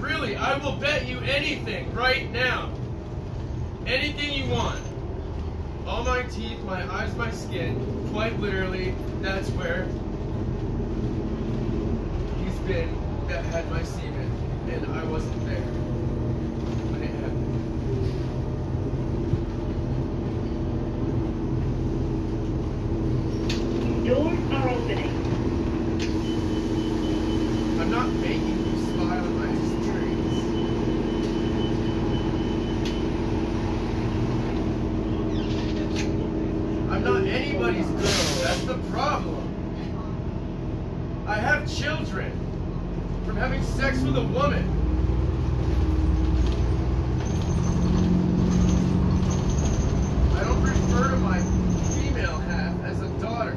really, I will bet you anything right now. Anything you want. All my teeth, my eyes, my skin, quite literally, that's where he's been that had my semen, and I wasn't there when it happened. Doors are opening. I'm not making you spy on my experience. I'm not anybody's girl. That's the problem. I have children from having sex with a woman. I don't refer to my female half as a daughter.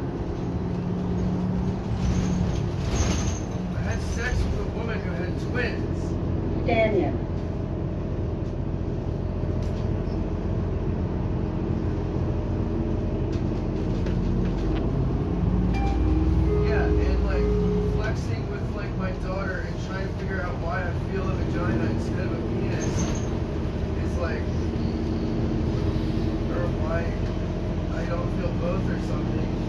I had sex with a woman who had twins. Daniel. or something.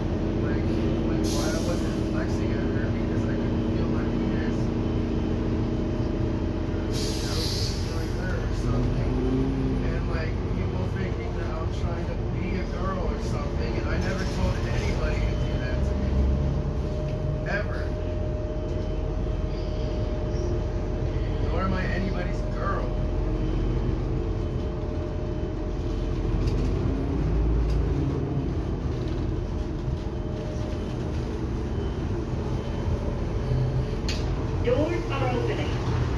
Don't follow the